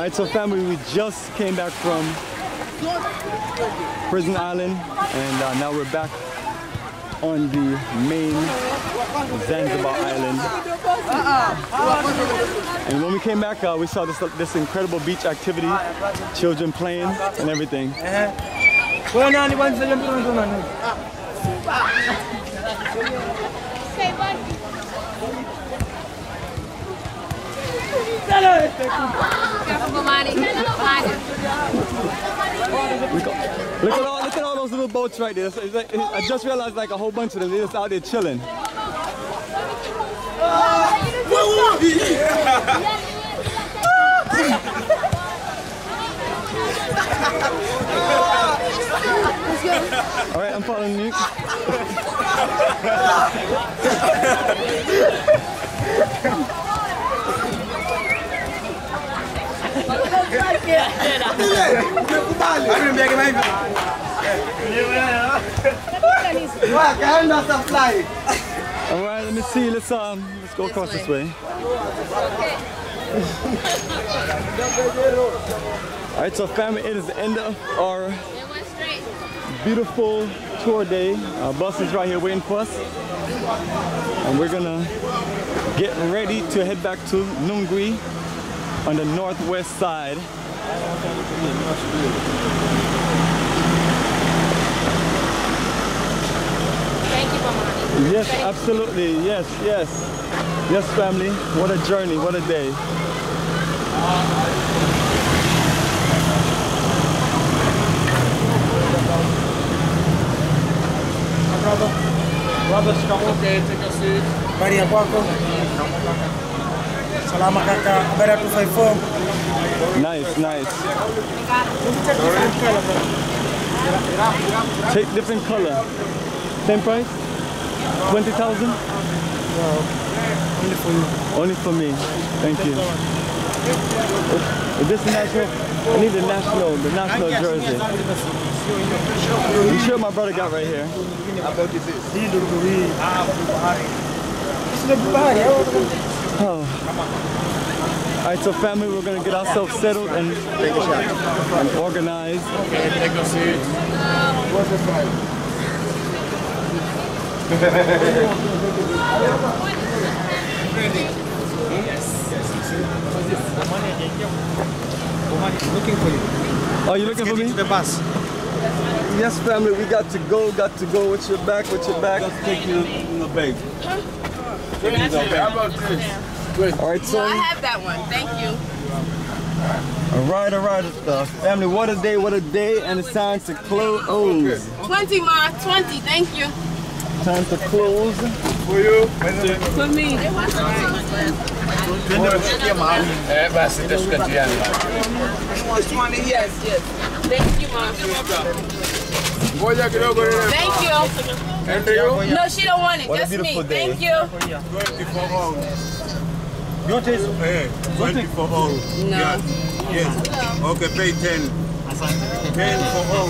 Alright, so family, we just came back from Prison Island and uh, now we're back on the main Zanzibar Island. And when we came back, uh, we saw this this incredible beach activity, children playing and everything. Look, at- look at all look at all those little boats right there. It's- it's like- I just realized like a whole bunch of them. They're just out there chilling. All right, I'm following you. All right, let me see. Let's um, let's go across this way. All right, so family, it is the end of our beautiful tour day. Our bus is right here waiting for us, and we're gonna get ready to head back to Nungwi on the northwest side. Thank you, Mamani. Yes, absolutely. Yes, yes. Yes, family. What a journey. What a day. Brother, Brothers, come on. Okay, take a seat. Maria kwako. Salama kaka. Better to fight for. Nice, nice. Take different color. Same price? 20,000? Only for you. Only for me. Thank you. Is this the national? I need the national, the national jersey. You sure my brother got right here? Hii ndio hii. Ah, bahari. Sio bahari. Oh. All right, so family, we're gonna get ourselves settled and, and organized. Okay, take a seat. Looking for you. Oh, you looking for me? the bus. Yes, family, we got to go, got to go. With your back, with your back. Let's take you in the bag. How about this? All right, No, so. I have that one. Thank you. All right, all right, uh, family. What a day, what a day, and it's time to close. 20, Ma. 20. Thank you. Time to close. For you. For me. Eh, basi tashukatiana. Yes, yes. Thank you, Ma. Ngoja kidogo nene. Thank you. And you? No, she don't want it. What a Just me. beautiful day. Thank you. 24 all. Yote is Eh, 20 for all. No. Yes. Yes. Okay, pay 10. 10 for all.